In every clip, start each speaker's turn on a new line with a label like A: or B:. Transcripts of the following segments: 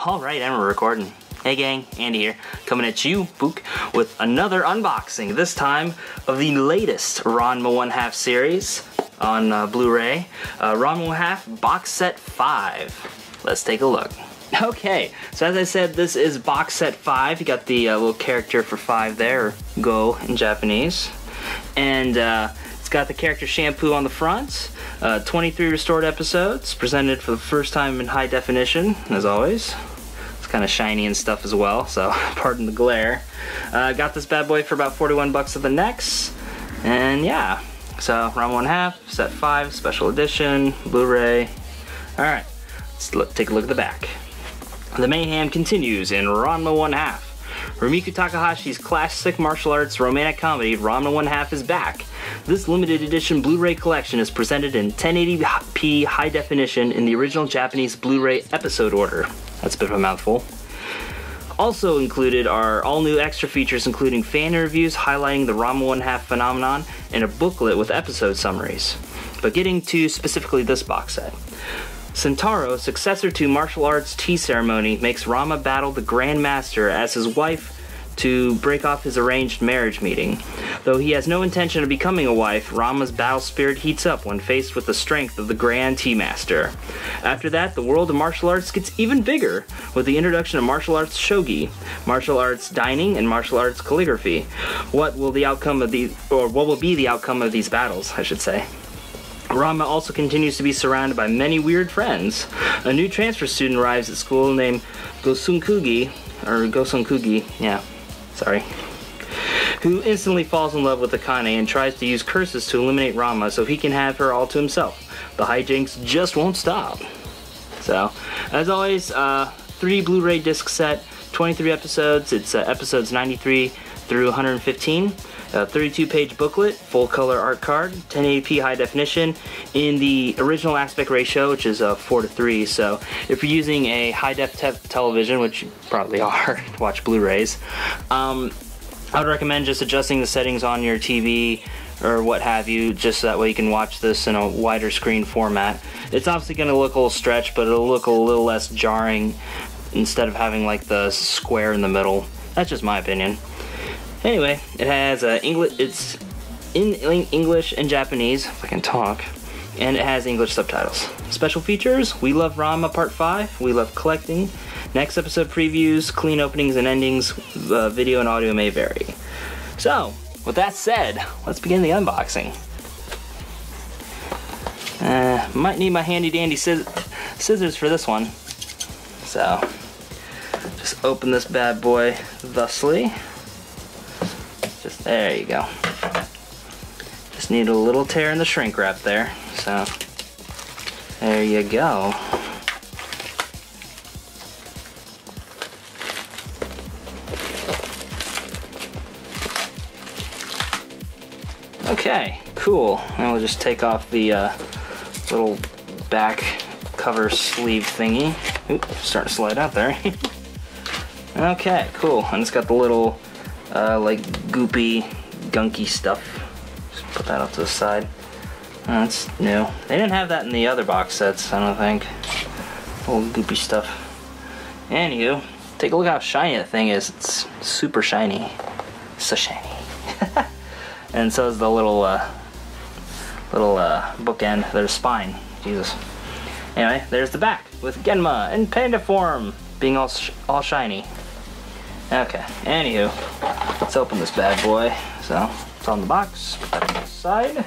A: All right, and we're recording. Hey gang, Andy here, coming at you, Book, with another unboxing, this time of the latest Ranma 1 Half series on uh, Blu-ray, uh, Ranma 1 Half Box Set 5. Let's take a look. Okay, so as I said, this is Box Set 5. You got the uh, little character for 5 there, Go in Japanese. And uh, it's got the character shampoo on the front, uh, 23 restored episodes, presented for the first time in high definition, as always. It's kind of shiny and stuff as well, so pardon the glare. Uh, got this bad boy for about 41 bucks at the next, and yeah. So, Ranma one half, set five, special edition, Blu-ray. Alright, let's look, take a look at the back. The mayhem continues in Ranma 1 half. Rumiko Takahashi's classic martial arts romantic comedy, Ranma 1 half is back. This limited edition Blu-ray collection is presented in 1080p high definition in the original Japanese Blu-ray episode order. That's a bit of a mouthful. Also included are all new extra features including fan interviews highlighting the Ranma 1 half phenomenon and a booklet with episode summaries. But getting to specifically this box set. Sentaro, successor to martial arts tea ceremony, makes Ranma battle the Grand Master as his wife to break off his arranged marriage meeting. Though he has no intention of becoming a wife, Ranma's battle spirit heats up when faced with the strength of the Grand Tea Master. After that, the world of martial arts gets even bigger with the introduction of martial arts shogi, martial arts dining, and martial arts calligraphy. What will the outcome of these, or what will be the outcome of these battles, I should say? Ranma also continues to be surrounded by many weird friends. A new transfer student arrives at school named Gosunkugi, or Gosunkugi, yeah, sorry, who instantly falls in love with Akane and tries to use curses to eliminate Ranma so he can have her all to himself. The hijinks just won't stop. So, as always, uh, three Blu-ray disc set, 23 episodes. It's uh, episodes 93 through 115. A 32 page booklet, full color art card, 1080p high definition in the original aspect ratio, which is uh, 4 to 3. So if you're using a high def te television, which you probably are to watch Blu rays, um, I would recommend just adjusting the settings on your TV or what have you, just so that way you can watch this in a wider screen format. It's obviously going to look a little stretched, but it'll look a little less jarring instead of having like the square in the middle. That's just my opinion. Anyway, it has uh, English. It's in English and Japanese, if I can talk, and it has English subtitles. Special features: We love Ranma Part Five. We love collecting. Next episode previews, clean openings and endings. Uh, video and audio may vary. So, with that said, let's begin the unboxing. Uh, might need my handy dandy scissors for this one. So, just open this bad boy thusly. There you go. Just need a little tear in the shrink wrap there. So there you go. Okay, cool. And we'll just take off the uh, little back cover sleeve thingy. Oop, starting to slide out there. okay, cool. And it's got the little uh, like goopy, gunky stuff. Just put that off to the side. That's new. They didn't have that in the other box sets, I don't think. Old goopy stuff. Anywho, take a look how shiny that thing is. It's super shiny. So shiny. and so is the little, uh, little uh, bookend, their spine. Jesus. Anyway, there's the back with Genma in panda form being all, sh all shiny. Okay, anywho, let's open this bad boy. So, it's on the box, put that side.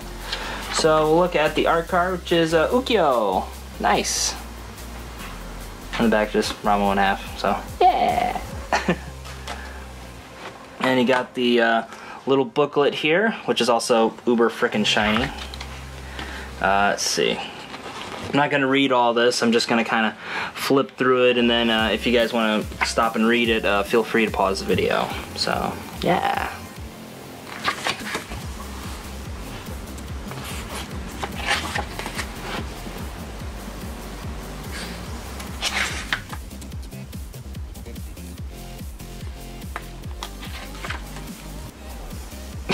A: So, we'll look at the art card, which is uh, Ukyo. Nice. On the back, just Ranma one half, so, yeah! and you got the uh, little booklet here, which is also uber freaking shiny. Uh, let's see. I'm not going to read all this. I'm just going to kind of flip through it, and then uh, if you guys want to stop and read it, uh, feel free to pause the video. So, yeah.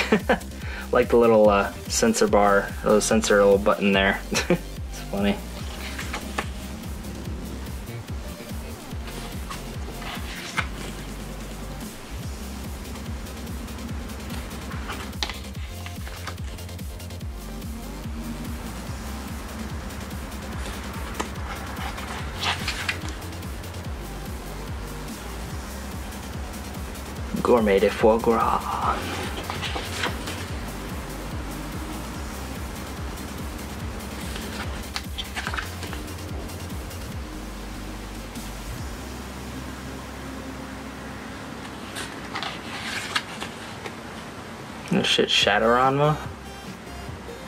A: like the little uh, sensor bar, or the sensor little button there. it's funny. Gourmet de foie gras. Oh shit, Shadowranma?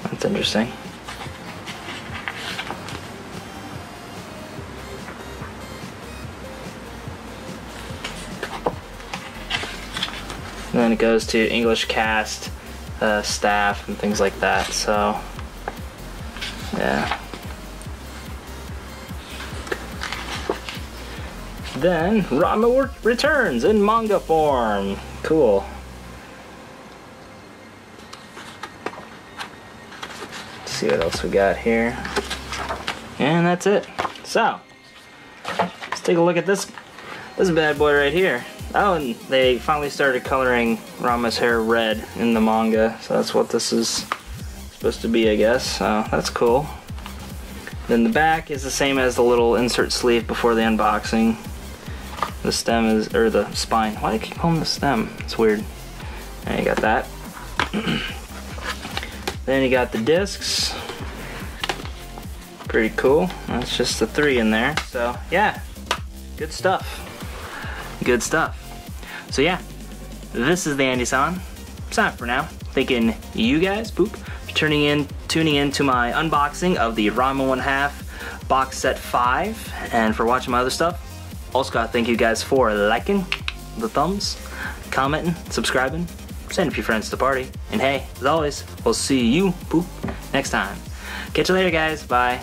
A: That's interesting. And then it goes to English cast, uh, staff, and things like that. So, yeah. Then Ranma returns in manga form. Cool. Let's see what else we got here. And that's it. So, let's take a look at this this bad boy right here. Oh, and they finally started coloring Ranma's hair red in the manga, so that's what this is supposed to be, I guess. So that's cool. Then the back is the same as the little insert sleeve before the unboxing. The stem is, or the spine. Why do I keep calling the stem? It's weird. And you got that. then you got the discs. Pretty cool. That's just the three in there. So yeah, good stuff. Good stuff. So yeah, this is the Andy-san. Sign for now. Thanking you guys, Boop, for tuning in, tuning in to my unboxing of the Ranma 1 half box set 5 and for watching my other stuff. Also gotta thank you guys for liking the thumbs, commenting, subscribing, sending a few friends to the party. And hey, as always, we'll see you, Boop, next time. Catch you later, guys. Bye.